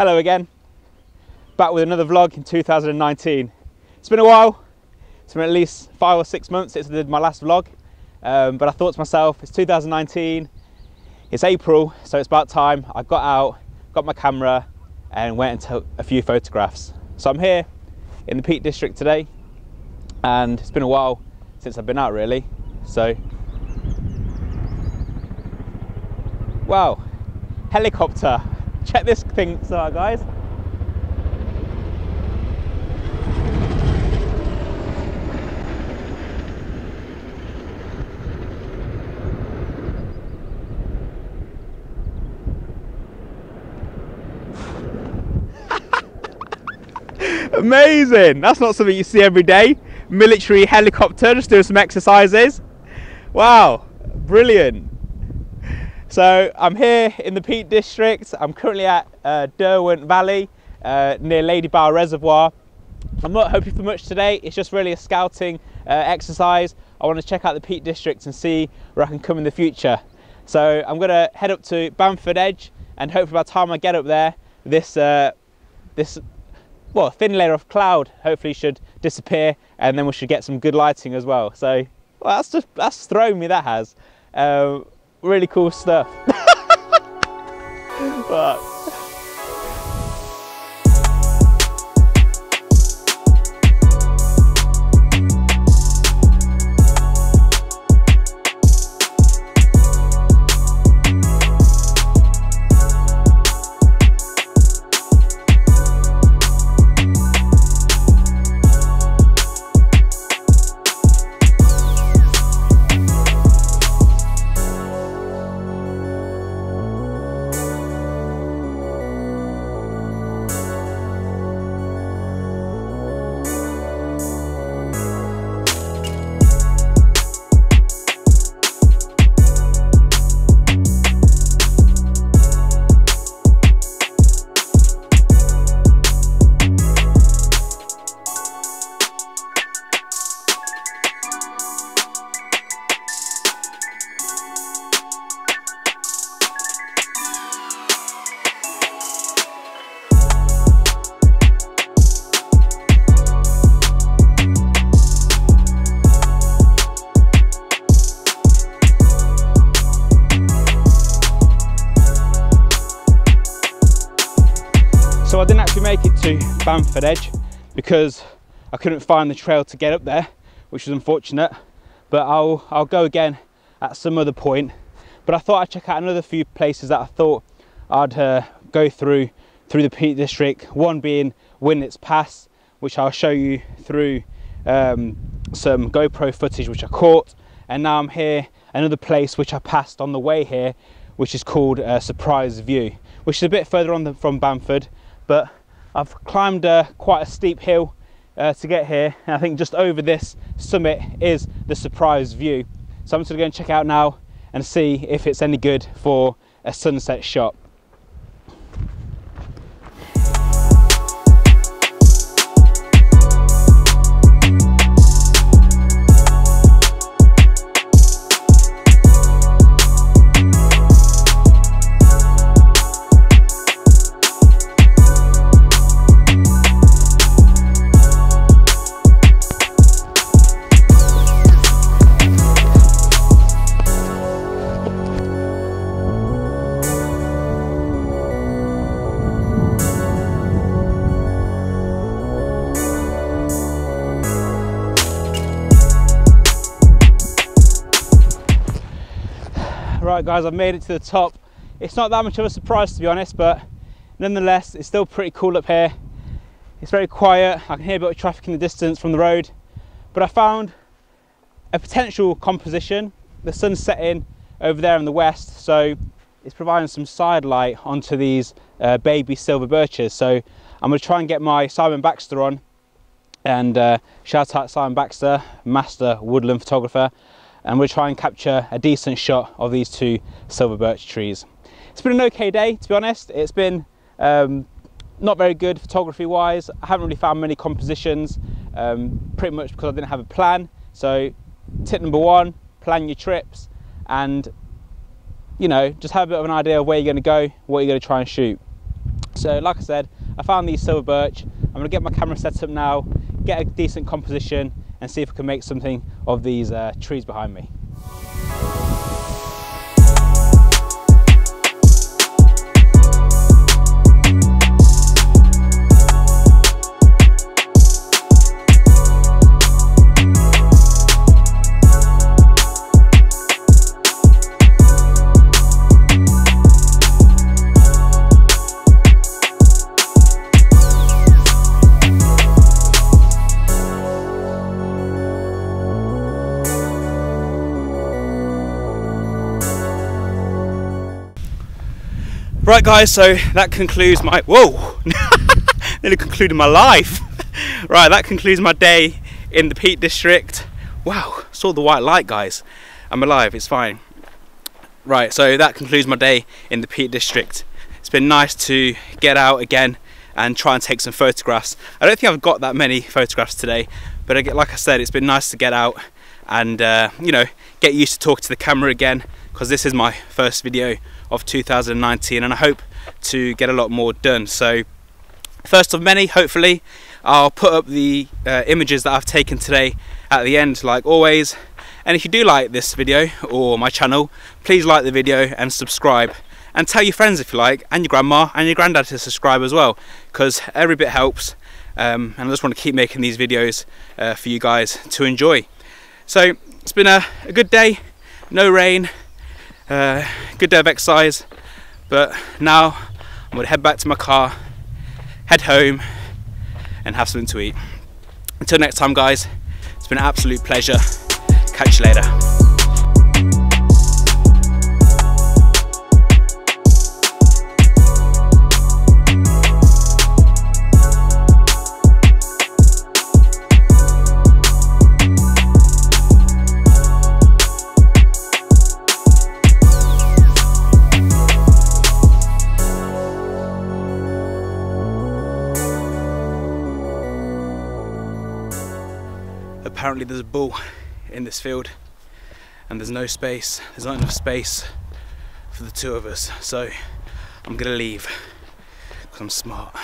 Hello again, back with another vlog in 2019. It's been a while, it's been at least five or six months since I did my last vlog, um, but I thought to myself, it's 2019, it's April, so it's about time. I got out, got my camera, and went and took a few photographs. So I'm here in the Peak District today, and it's been a while since I've been out really, so. Wow, helicopter. Check this thing, so guys. Amazing! That's not something you see every day. Military helicopter just doing some exercises. Wow, brilliant. So I'm here in the Peak District. I'm currently at uh, Derwent Valley uh, near Ladybower Reservoir. I'm not hoping for much today. It's just really a scouting uh, exercise. I want to check out the Peak District and see where I can come in the future. So I'm going to head up to Bamford Edge and hopefully by the time I get up there, this uh, this well thin layer of cloud hopefully should disappear and then we should get some good lighting as well. So well, that's just that's thrown me that has. Uh, really cool stuff. but, to Bamford Edge because I couldn't find the trail to get up there, which was unfortunate. But I'll I'll go again at some other point. But I thought I'd check out another few places that I thought I'd uh, go through through the Peak District. One being Winnats Pass, which I'll show you through um, some GoPro footage which I caught. And now I'm here, another place which I passed on the way here, which is called uh, Surprise View, which is a bit further on the, from Bamford but I've climbed uh, quite a steep hill uh, to get here and I think just over this summit is the surprise view. So I'm just going to go and check out now and see if it's any good for a sunset shot Right guys, I've made it to the top. It's not that much of a surprise to be honest, but nonetheless, it's still pretty cool up here. It's very quiet. I can hear a bit of traffic in the distance from the road, but I found a potential composition. The sun's setting over there in the west, so it's providing some side light onto these uh, baby silver birches. So I'm gonna try and get my Simon Baxter on and uh, shout out Simon Baxter, master woodland photographer and we'll try and capture a decent shot of these two silver birch trees. It's been an okay day, to be honest. It's been um, not very good photography wise. I haven't really found many compositions, um, pretty much because I didn't have a plan. So tip number one, plan your trips and you know, just have a bit of an idea of where you're gonna go, what you're gonna try and shoot. So like I said, I found these silver birch. I'm gonna get my camera set up now, get a decent composition and see if I can make something of these uh, trees behind me. Right guys, so that concludes my, whoa, nearly concluded my life. right, that concludes my day in the Peak District. Wow, saw the white light guys. I'm alive, it's fine. Right, so that concludes my day in the Peak District. It's been nice to get out again and try and take some photographs. I don't think I've got that many photographs today, but like I said, it's been nice to get out and uh, you know, get used to talking to the camera again because this is my first video of 2019 and I hope to get a lot more done. So first of many, hopefully, I'll put up the uh, images that I've taken today at the end like always. And if you do like this video or my channel, please like the video and subscribe. And tell your friends if you like, and your grandma and your granddad to subscribe as well, because every bit helps. Um, and I just want to keep making these videos uh, for you guys to enjoy. So it's been a, a good day, no rain, uh, good day of exercise, but now I'm gonna head back to my car, head home, and have something to eat. Until next time, guys, it's been an absolute pleasure. Catch you later. Apparently there's a bull in this field and there's no space, there's not enough space for the two of us. So I'm gonna leave because I'm smart.